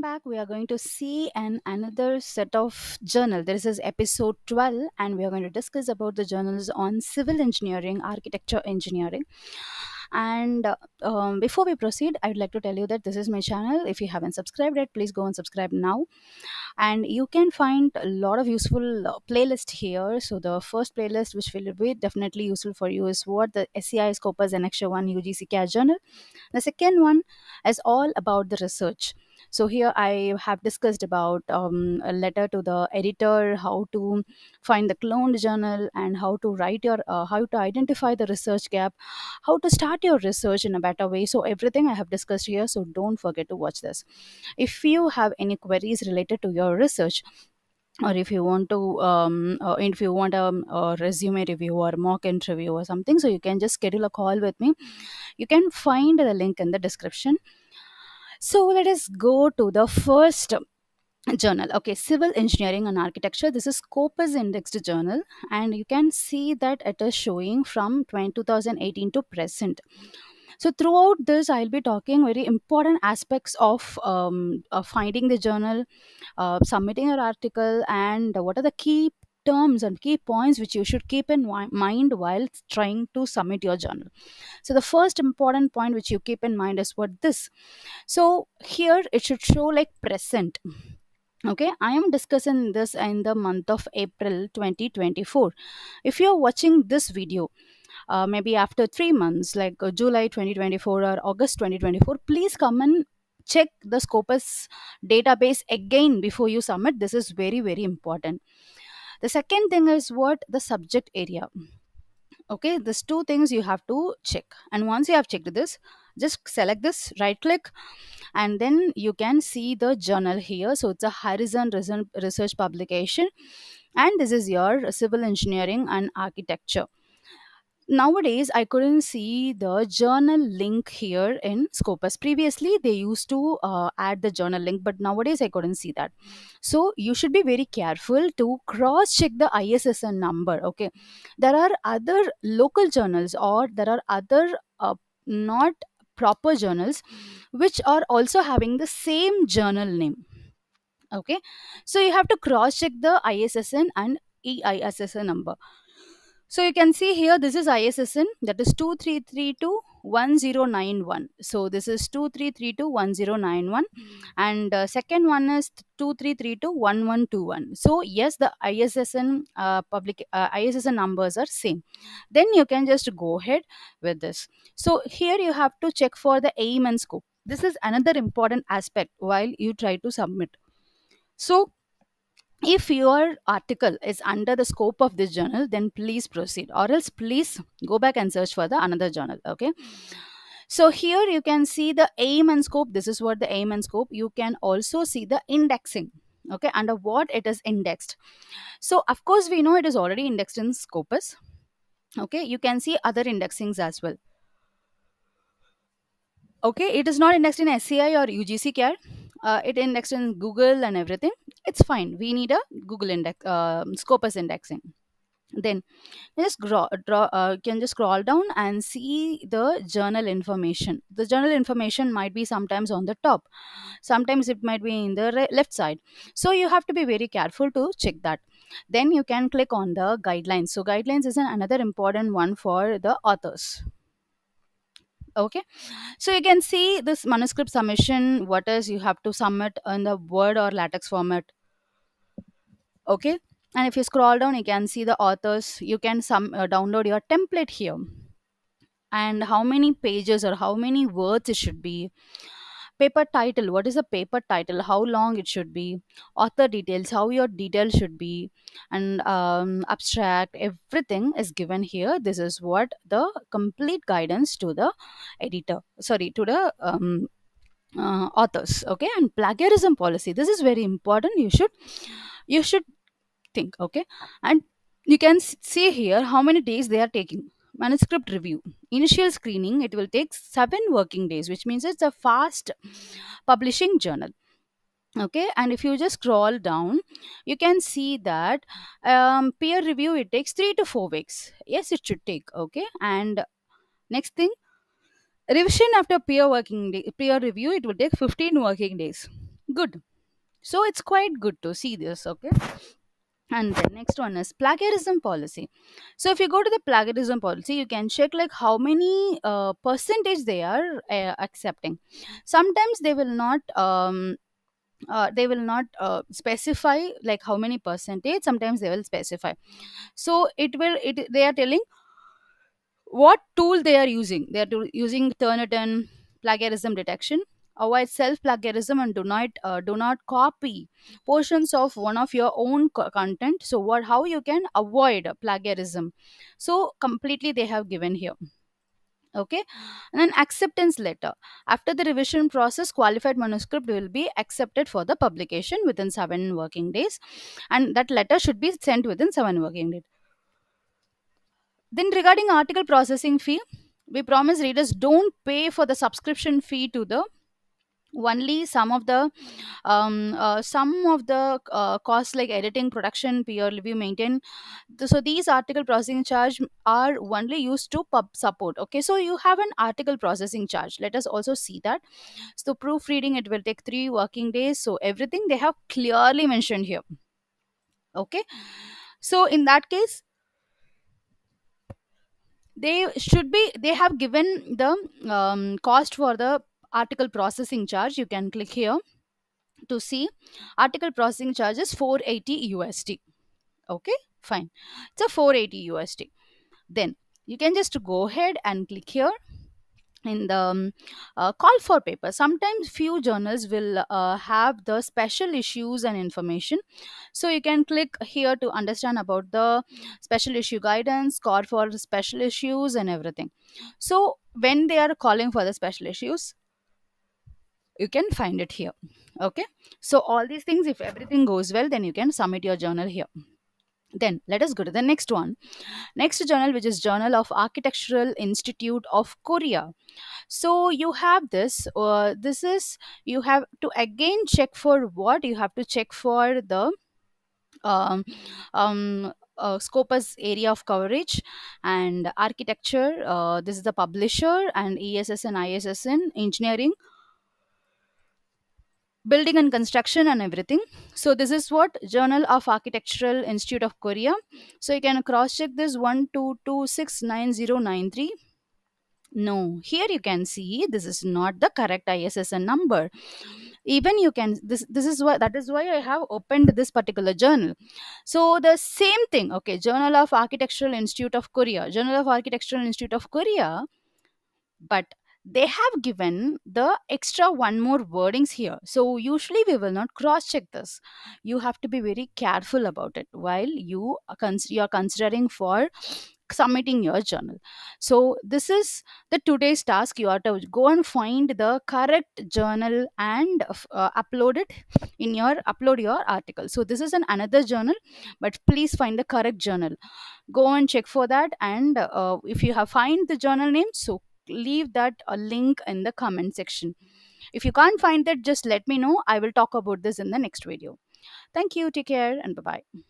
back. We are going to see an another set of journal. This is episode 12 and we are going to discuss about the journals on civil engineering, architecture engineering. And uh, um, before we proceed, I would like to tell you that this is my channel. If you haven't subscribed yet, please go and subscribe now. And you can find a lot of useful uh, playlist here. So the first playlist, which will be definitely useful for you, is what the SCI Scopus and Annexure 1 UGC CAS journal. The second one is all about the research so here i have discussed about um, a letter to the editor how to find the cloned journal and how to write your uh, how to identify the research gap how to start your research in a better way. So everything i have discussed here so don't forget to watch this. If you have any queries related to your research or if you want to um, uh, if you want a, a resume review or mock interview or something so you can just schedule a call with me. You can find the link in the description so let us go to the first journal. Okay civil engineering and architecture. This is scopus indexed journal and you can see that it is showing from 20, 2018 to present. So throughout this i'll be talking very important aspects of, um, of finding the journal uh, submitting your article and what are the key terms and key points which you should keep in mind while trying to submit your journal. So the first important point which you keep in mind is what this. So here it should show like present. Okay i am discussing this in the month of april 2024 if you're watching this video uh, maybe after three months like uh, july 2024 or august 2024 please come and check the scopus database again before you submit. This is very very important the second thing is what the subject area. Okay these two things you have to check. And once you have checked this just select this right click and then you can see the journal here. So it's a horizon research publication and this is your civil engineering and architecture nowadays i couldn't see the journal link here in scopus. Previously they used to uh, add the journal link but nowadays i couldn't see that. So you should be very careful to cross check the issn number okay? There are other local journals or there are other uh, not proper journals which are also having the same journal name okay? So you have to cross check the issn and eissn number so you can see here this is ISSN that is 23321091. So this is 23321091 and uh, second one is 23321121. So yes the ISSN uh, public uh, ISSN numbers are same. Then you can just go ahead with this. So here you have to check for the aim and scope. This is another important aspect while you try to submit. So if your article is under the scope of this journal then please proceed or else please go back and search for the another journal okay? So here you can see the aim and scope. This is what the aim and scope. You can also see the indexing okay under what it is indexed. So of course we know it is already indexed in scopus okay? You can see other indexings as well. Okay it is not indexed in sci or ugc care uh, it indexed in google and everything it's fine. We need a google index uh, scopus indexing. Then just draw, draw uh, can just scroll down and see the journal information. The journal information might be sometimes on the top. Sometimes it might be in the left side. So you have to be very careful to check that. Then you can click on the guidelines. So guidelines is an, another important one for the authors okay. So you can see this manuscript submission what is you have to submit in the word or latex format. Okay. And if you scroll down you can see the authors. You can some uh, download your template here. And how many pages or how many words it should be paper title what is the paper title? How long it should be? Author details how your details should be? And um, abstract everything is given here. This is what the complete guidance to the editor sorry to the um, uh, authors okay? And plagiarism policy this is very important. You should you should think okay? And you can see here how many days they are taking manuscript review. Initial screening it will take 7 working days which means it's a fast publishing journal. Okay and if you just scroll down you can see that um, peer review it takes 3 to 4 weeks. Yes it should take okay? And next thing revision after peer working day, peer review it will take 15 working days. Good. So it's quite good to see this okay and the next one is plagiarism policy. So if you go to the plagiarism policy you can check like how many uh, percentage they are uh, accepting. Sometimes they will not um, uh, they will not uh, specify like how many percentage sometimes they will specify. So it will it they are telling what tool they are using. They are using turnitin plagiarism detection avoid self plagiarism and do not uh, do not copy portions of one of your own co- content. So what how you can avoid plagiarism? So completely they have given here. Okay? And then acceptance letter. After the revision process qualified manuscript will be accepted for the publication within 7 working days and that letter should be sent within 7 working days. Then regarding article processing fee we promise readers don't pay for the subscription fee to the only some of the um, uh, some of the uh, costs like editing production peer review maintain. So these article processing charge are only used to pub support. Okay so you have an article processing charge. Let us also see that. So proofreading it will take three working days. So everything they have clearly mentioned here. Okay so in that case they should be they have given the um, cost for the article processing charge you can click here to see. Article processing charge is 480 usd okay fine. It's a 480 usd then you can just go ahead and click here in the um, uh, call for paper. Sometimes few journals will uh, have the special issues and information. So you can click here to understand about the special issue guidance call for special issues and everything. So when they are calling for the special issues you can find it here. Okay? So all these things if everything goes well then you can submit your journal here. Then let us go to the next one. Next journal which is journal of architectural institute of korea. So you have this uh, this is you have to again check for what? You have to check for the um, um, uh, scopus area of coverage and architecture. Uh, this is the publisher and ess and issn engineering building and construction and everything. So this is what journal of architectural institute of korea. So you can cross check this 122699093 no here you can see this is not the correct issn number. Even you can this this is why that is why i have opened this particular journal. So the same thing okay journal of architectural institute of korea. Journal of architectural institute of korea but they have given the extra one more wordings here. So usually we will not cross check this. You have to be very careful about it while you are, cons- you are considering for submitting your journal. So this is the today's task. You have to go and find the correct journal and uh, upload it in your upload your article. So this is an another journal but please find the correct journal. Go and check for that and uh, if you have find the journal name so leave that a link in the comment section. If you can't find that just let me know. I will talk about this in the next video. Thank you. Take care and bye bye